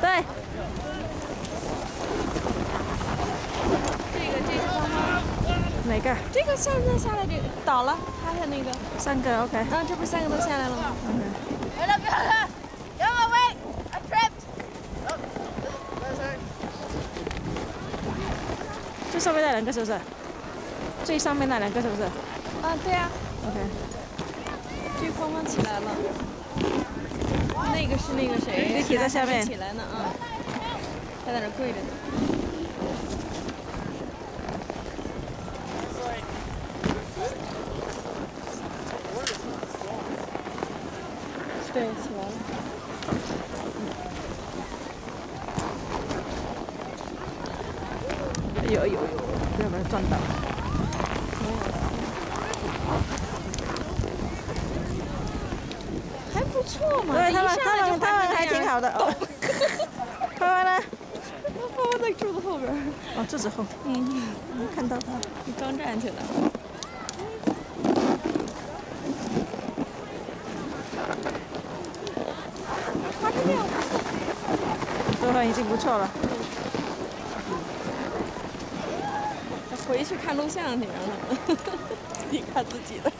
对，这个这个？哪个？这个下再下来这个倒了，趴下那个，三个 OK。啊，这不是三个都下来了吗？Go away! I tripped! 最上面那两个是不是？最上面那两个是不是啊，对呀、？OK。这个框框起来了。那个是那个谁？Vicky 在下面起来呢啊，他在那跪着呢。对，起来了。有有有，不要不然撞到。还不错嘛，对他们，他们，他们还挺好的。哦他们呢？爸爸在柱子后边，哦，这时候，嗯，没看到他。你刚站起来。这样，这会已经不错了。回去看录像去，然后 自己看自己的。